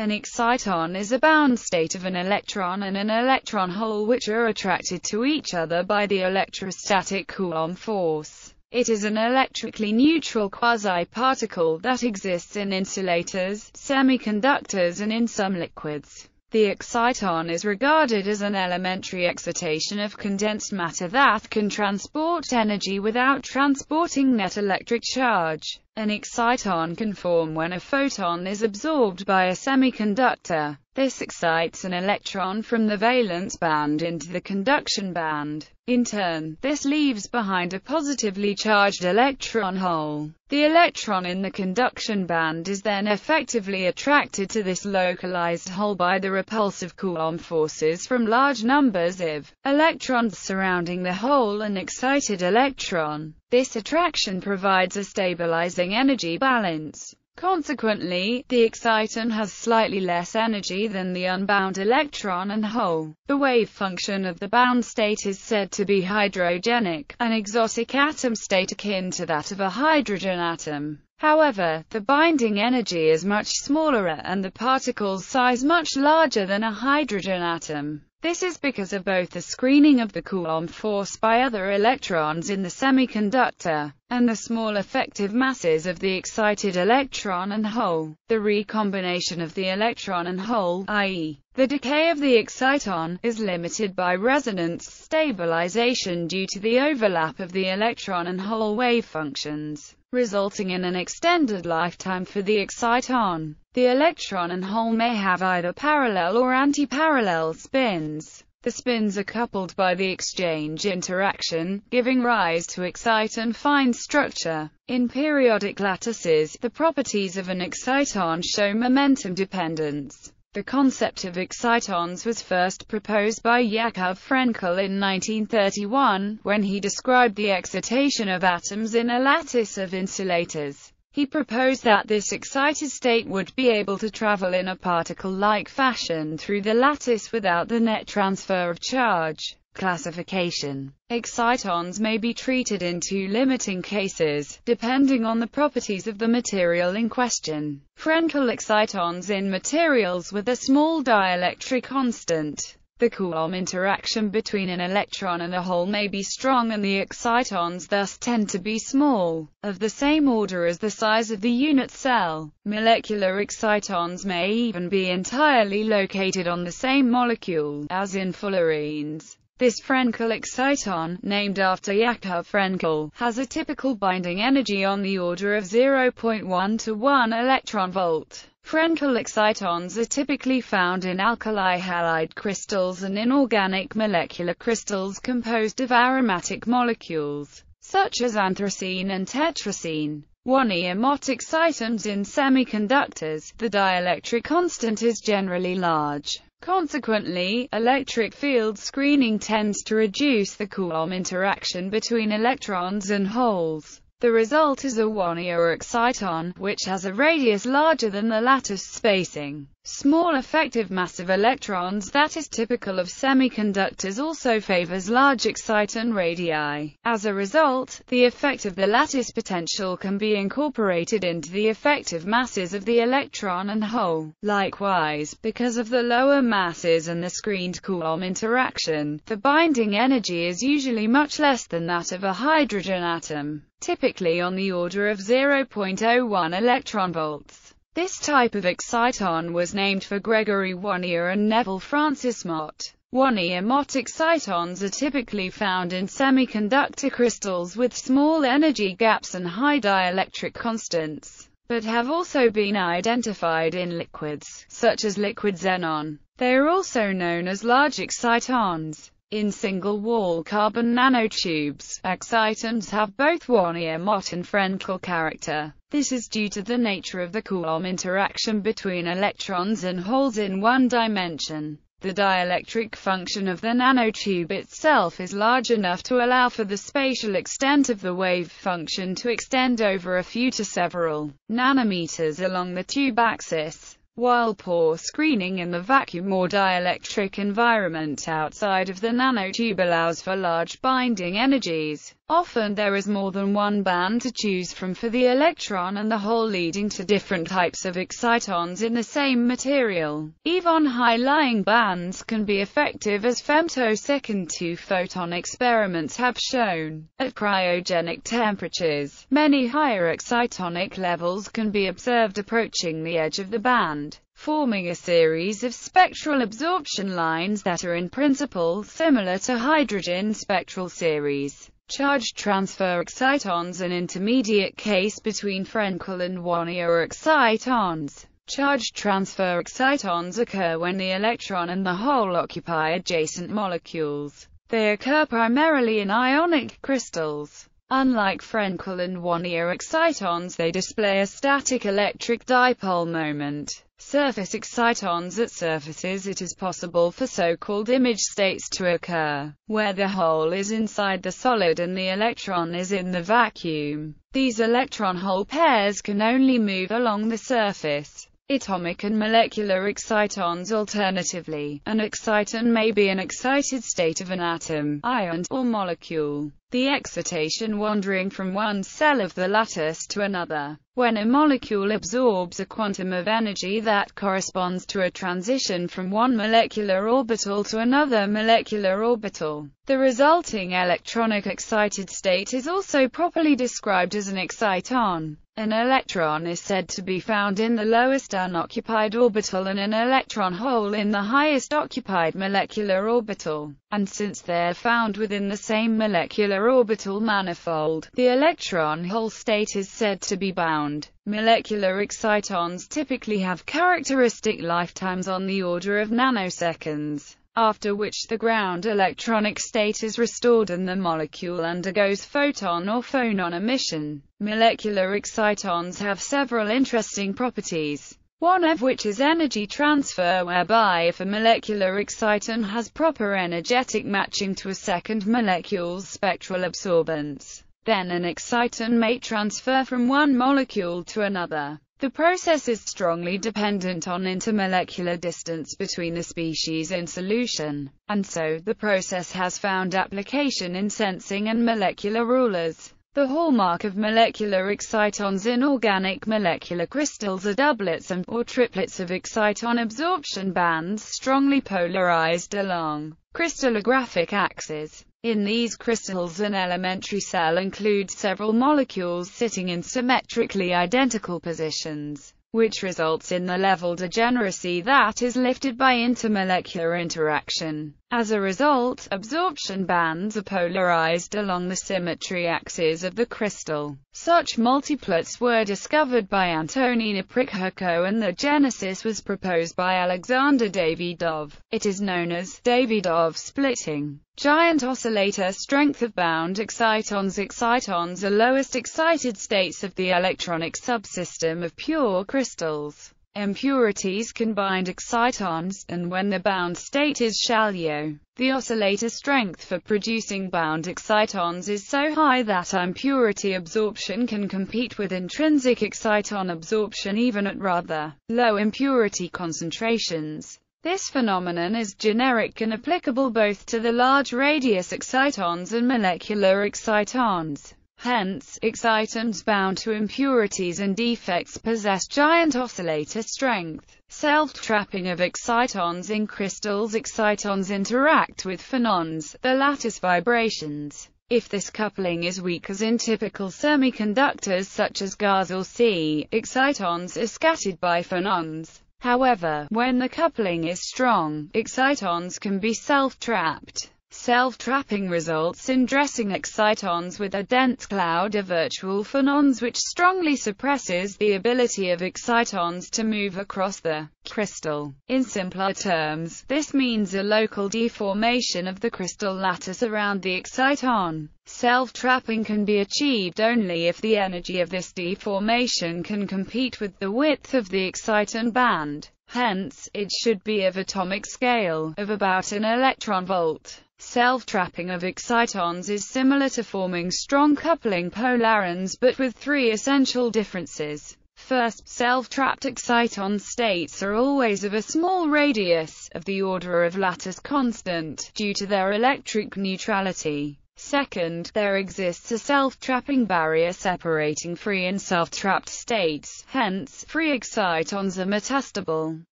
An exciton is a bound state of an electron and an electron hole which are attracted to each other by the electrostatic Coulomb force. It is an electrically neutral quasi-particle that exists in insulators, semiconductors and in some liquids. The exciton is regarded as an elementary excitation of condensed matter that can transport energy without transporting net electric charge. An exciton can form when a photon is absorbed by a semiconductor. This excites an electron from the valence band into the conduction band. In turn, this leaves behind a positively charged electron hole. The electron in the conduction band is then effectively attracted to this localized hole by the repulsive Coulomb forces from large numbers of electrons surrounding the hole and excited electron. This attraction provides a stabilizing energy balance. Consequently, the exciton has slightly less energy than the unbound electron and hole. The wave function of the bound state is said to be hydrogenic, an exotic atom state akin to that of a hydrogen atom. However, the binding energy is much smaller and the particle's size much larger than a hydrogen atom. This is because of both the screening of the Coulomb force by other electrons in the semiconductor, and the small effective masses of the excited electron and hole. The recombination of the electron and hole, i.e., the decay of the exciton, is limited by resonance stabilization due to the overlap of the electron and hole wave functions resulting in an extended lifetime for the exciton. The electron and hole may have either parallel or antiparallel spins. The spins are coupled by the exchange interaction, giving rise to exciton fine structure. In periodic lattices, the properties of an exciton show momentum dependence. The concept of excitons was first proposed by Yakov Frenkel in 1931, when he described the excitation of atoms in a lattice of insulators. He proposed that this excited state would be able to travel in a particle-like fashion through the lattice without the net transfer of charge. Classification Excitons may be treated in two limiting cases, depending on the properties of the material in question. Frenkel excitons in materials with a small dielectric constant. The Coulomb interaction between an electron and a hole may be strong and the excitons thus tend to be small, of the same order as the size of the unit cell. Molecular excitons may even be entirely located on the same molecule, as in fullerenes. This Frenkel exciton, named after Yakov Frenkel, has a typical binding energy on the order of 0.1 to 1 electron volt. Frenkel excitons are typically found in alkali halide crystals and inorganic molecular crystals composed of aromatic molecules, such as anthracene and tetracene. Wannier Mott excitons in semiconductors, the dielectric constant is generally large. Consequently, electric field screening tends to reduce the Coulomb interaction between electrons and holes. The result is a Wannier exciton, which has a radius larger than the lattice spacing. Small effective mass of electrons that is typical of semiconductors also favors large exciton radii. As a result, the effect of the lattice potential can be incorporated into the effective masses of the electron and hole. Likewise, because of the lower masses and the screened Coulomb interaction, the binding energy is usually much less than that of a hydrogen atom, typically on the order of 0.01 electron volts. This type of exciton was named for Gregory Wannier and Neville Francis Mott. Wannier Mott excitons are typically found in semiconductor crystals with small energy gaps and high dielectric constants, but have also been identified in liquids, such as liquid xenon. They are also known as large excitons. In single-wall carbon nanotubes, excitons have both Wannier-Mott and Frenkel character. This is due to the nature of the Coulomb interaction between electrons and holes in one dimension. The dielectric function of the nanotube itself is large enough to allow for the spatial extent of the wave function to extend over a few to several nanometers along the tube axis while poor screening in the vacuum or dielectric environment outside of the nanotube allows for large binding energies. Often there is more than one band to choose from for the electron and the hole leading to different types of excitons in the same material. Even high-lying bands can be effective as femtosecond two-photon experiments have shown. At cryogenic temperatures, many higher excitonic levels can be observed approaching the edge of the band forming a series of spectral absorption lines that are in principle similar to hydrogen spectral series. Charge transfer excitons an intermediate case between Frenkel and Wannier excitons. Charge transfer excitons occur when the electron and the hole occupy adjacent molecules. They occur primarily in ionic crystals. Unlike Frenkel and Wannier excitons they display a static electric dipole moment surface excitons at surfaces it is possible for so-called image states to occur, where the hole is inside the solid and the electron is in the vacuum. These electron-hole pairs can only move along the surface. Atomic and molecular excitons alternatively, an exciton may be an excited state of an atom, ion, or molecule the excitation wandering from one cell of the lattice to another. When a molecule absorbs a quantum of energy that corresponds to a transition from one molecular orbital to another molecular orbital, the resulting electronic excited state is also properly described as an exciton. An electron is said to be found in the lowest unoccupied orbital and an electron hole in the highest occupied molecular orbital, and since they're found within the same molecular orbital manifold, the electron hole state is said to be bound. Molecular excitons typically have characteristic lifetimes on the order of nanoseconds, after which the ground electronic state is restored and the molecule undergoes photon or phonon emission. Molecular excitons have several interesting properties one of which is energy transfer whereby if a molecular exciton has proper energetic matching to a second molecule's spectral absorbance, then an exciton may transfer from one molecule to another. The process is strongly dependent on intermolecular distance between the species in solution, and so, the process has found application in sensing and molecular rulers. The hallmark of molecular excitons in organic molecular crystals are doublets and or triplets of exciton absorption bands strongly polarized along crystallographic axes. In these crystals an elementary cell includes several molecules sitting in symmetrically identical positions which results in the level degeneracy that is lifted by intermolecular interaction. As a result, absorption bands are polarized along the symmetry axes of the crystal. Such multiplets were discovered by Antonina Prikhotko and the genesis was proposed by Alexander Davydov. It is known as Davydov splitting. Giant oscillator strength of bound excitons Excitons are lowest excited states of the electronic subsystem of pure crystals. Impurities can bind excitons, and when the bound state is shallow, the oscillator strength for producing bound excitons is so high that impurity absorption can compete with intrinsic exciton absorption even at rather low impurity concentrations. This phenomenon is generic and applicable both to the large radius excitons and molecular excitons. Hence, excitons bound to impurities and defects possess giant oscillator strength. Self-trapping of excitons in crystals Excitons interact with phonons, the lattice vibrations. If this coupling is weak as in typical semiconductors such as GaAs or Si, excitons are scattered by phonons. However, when the coupling is strong, excitons can be self-trapped. Self-trapping results in dressing excitons with a dense cloud of virtual phonons which strongly suppresses the ability of excitons to move across the crystal. In simpler terms, this means a local deformation of the crystal lattice around the exciton. Self-trapping can be achieved only if the energy of this deformation can compete with the width of the exciton band. Hence, it should be of atomic scale, of about an electron volt. Self-trapping of excitons is similar to forming strong coupling polarons but with three essential differences. First, self-trapped exciton states are always of a small radius, of the order of lattice constant, due to their electric neutrality. Second, there exists a self-trapping barrier separating free and self-trapped states, hence, free excitons are metastable.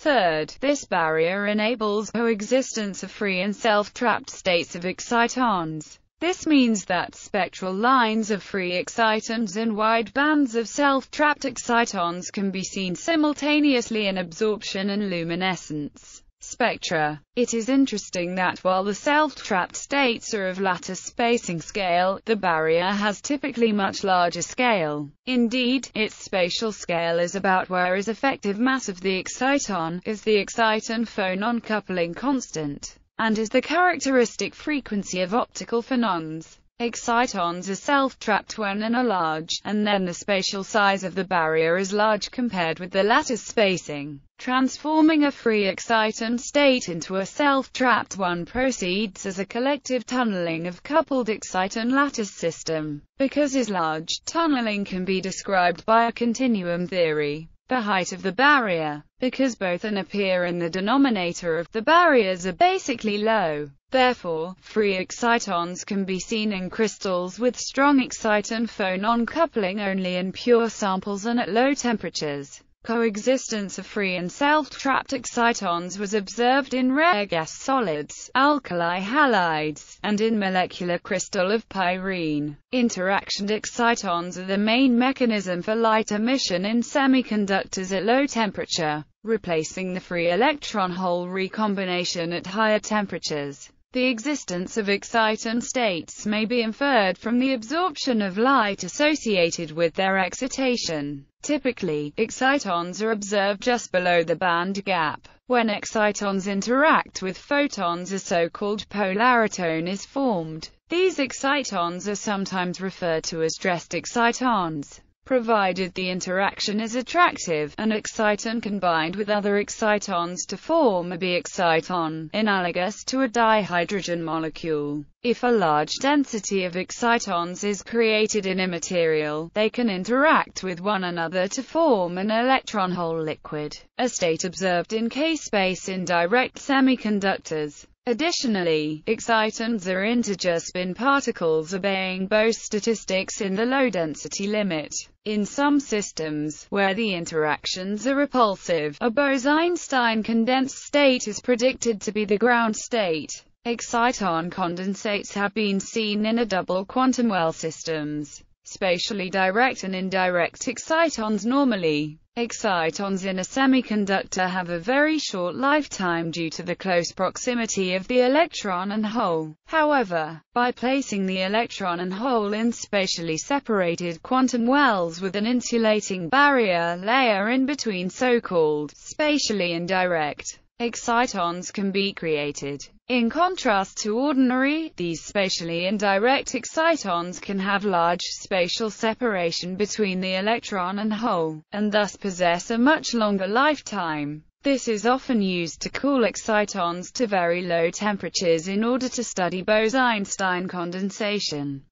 Third, this barrier enables coexistence of free and self-trapped states of excitons. This means that spectral lines of free excitons and wide bands of self-trapped excitons can be seen simultaneously in absorption and luminescence spectra. It is interesting that while the self-trapped states are of lattice spacing scale, the barrier has typically much larger scale. Indeed, its spatial scale is about where is effective mass of the exciton, is the exciton-phonon coupling constant, and is the characteristic frequency of optical phonons. Excitons are self-trapped when n are large, and then the spatial size of the barrier is large compared with the lattice spacing. Transforming a free exciton state into a self-trapped one proceeds as a collective tunneling of coupled exciton lattice system. Because is large, tunneling can be described by a continuum theory. The height of the barrier, because both n appear in the denominator of the barriers are basically low. Therefore, free excitons can be seen in crystals with strong exciton-phonon coupling only in pure samples and at low temperatures. Coexistence of free and self-trapped excitons was observed in rare gas solids, alkali halides, and in molecular crystal of pyrene. Interaction excitons are the main mechanism for light emission in semiconductors at low temperature, replacing the free electron-hole recombination at higher temperatures. The existence of exciton states may be inferred from the absorption of light associated with their excitation. Typically, excitons are observed just below the band gap. When excitons interact with photons a so-called polariton is formed. These excitons are sometimes referred to as dressed excitons provided the interaction is attractive, an exciton combined with other excitons to form a bi-exciton, analogous to a dihydrogen molecule. If a large density of excitons is created in a material, they can interact with one another to form an electron-hole liquid, a state observed in K-space in direct semiconductors. Additionally, excitons are integer spin particles obeying Bose statistics in the low-density limit. In some systems, where the interactions are repulsive, a Bose-Einstein condensed state is predicted to be the ground state. Exciton condensates have been seen in a double quantum well systems. Spatially direct and indirect excitons normally Excitons in a semiconductor have a very short lifetime due to the close proximity of the electron and hole. However, by placing the electron and hole in spatially separated quantum wells with an insulating barrier layer in between so-called spatially indirect excitons can be created. In contrast to ordinary, these spatially indirect excitons can have large spatial separation between the electron and hole, and thus possess a much longer lifetime. This is often used to cool excitons to very low temperatures in order to study Bose-Einstein condensation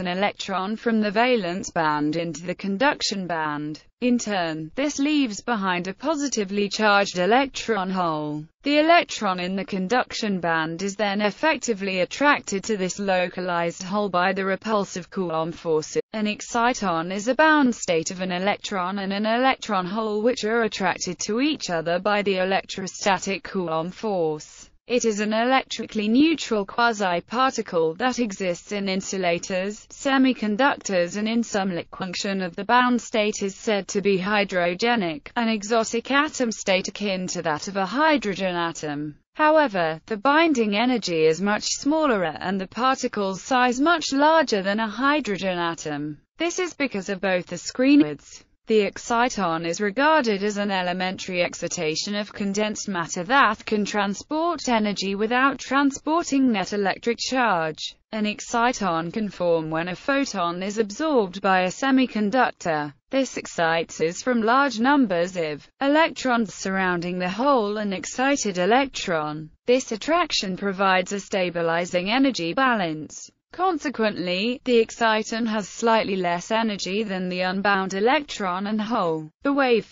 an electron from the valence band into the conduction band. In turn, this leaves behind a positively charged electron hole. The electron in the conduction band is then effectively attracted to this localized hole by the repulsive Coulomb force. An exciton is a bound state of an electron and an electron hole which are attracted to each other by the electrostatic Coulomb force. It is an electrically neutral quasi-particle that exists in insulators, semiconductors and in some liquid. Function of the bound state is said to be hydrogenic, an exotic atom state akin to that of a hydrogen atom. However, the binding energy is much smaller and the particle's size much larger than a hydrogen atom. This is because of both the screen widths the exciton is regarded as an elementary excitation of condensed matter that can transport energy without transporting net electric charge. An exciton can form when a photon is absorbed by a semiconductor. This excites us from large numbers of electrons surrounding the hole and excited electron. This attraction provides a stabilizing energy balance. Consequently, the exciton has slightly less energy than the unbound electron and hole. The wave